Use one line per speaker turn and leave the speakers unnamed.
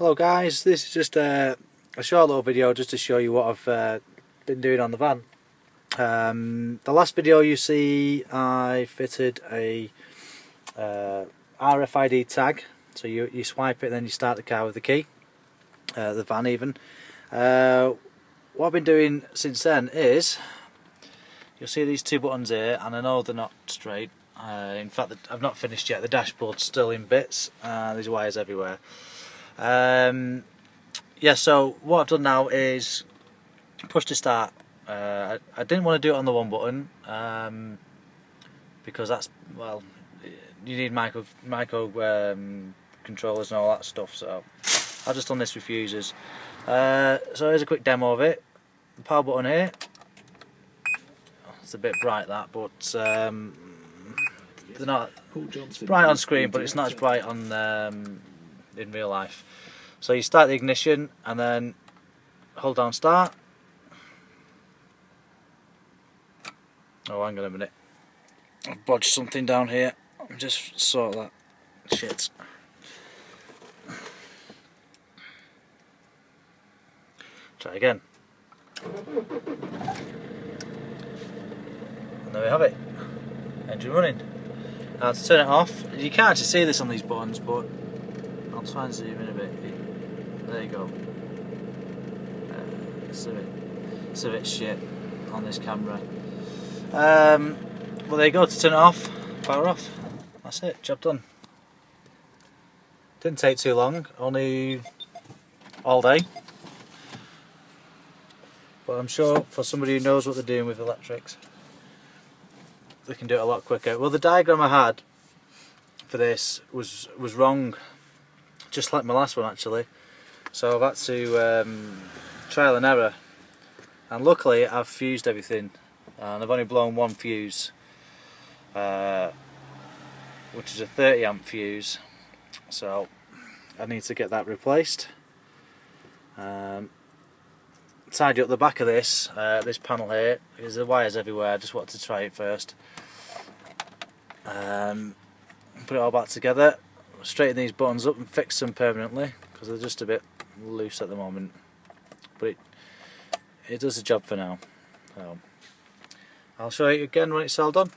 Hello guys, this is just a, a short little video just to show you what I've uh, been doing on the van. Um, the last video you see I fitted a uh, RFID tag so you, you swipe it and then you start the car with the key, uh, the van even. Uh, what I've been doing since then is you'll see these two buttons here and I know they're not straight uh, in fact I've not finished yet, the dashboard's still in bits, uh, there's wires everywhere. Um, yeah, so what I've done now is push to start. Uh, I, I, didn't want to do it on the one button um, because that's well, you need micro micro um, controllers and all that stuff. So I've just done this with fuses. Uh, so here's a quick demo of it. The power button here. It's a bit bright that, but um, they're not it's bright on screen, but it's not as bright on um, in real life. So you start the ignition and then hold down start. Oh, hang on a minute. I've bodged something down here. I'll just sort that shit. Try again. And there we have it. Engine running. Now to turn it off, you can't actually see this on these buttons, but I'll try and zoom in a bit. There you go. Uh, it's a bit, it's a bit shit on this camera. Um, well, there you go. To turn it off, power off. That's it. Job done. Didn't take too long. Only all day. But I'm sure for somebody who knows what they're doing with electrics, they can do it a lot quicker. Well, the diagram I had for this was was wrong just like my last one actually. So I've had to um, trial and error, and luckily I've fused everything, and I've only blown one fuse, uh, which is a 30 amp fuse. So I need to get that replaced. Um, tidy up the back of this, uh, this panel here, because the wires everywhere, I just wanted to try it first. Um, put it all back together, straighten these buttons up and fix them permanently because they're just a bit loose at the moment. But it it does the job for now. So I'll show you again when it's all done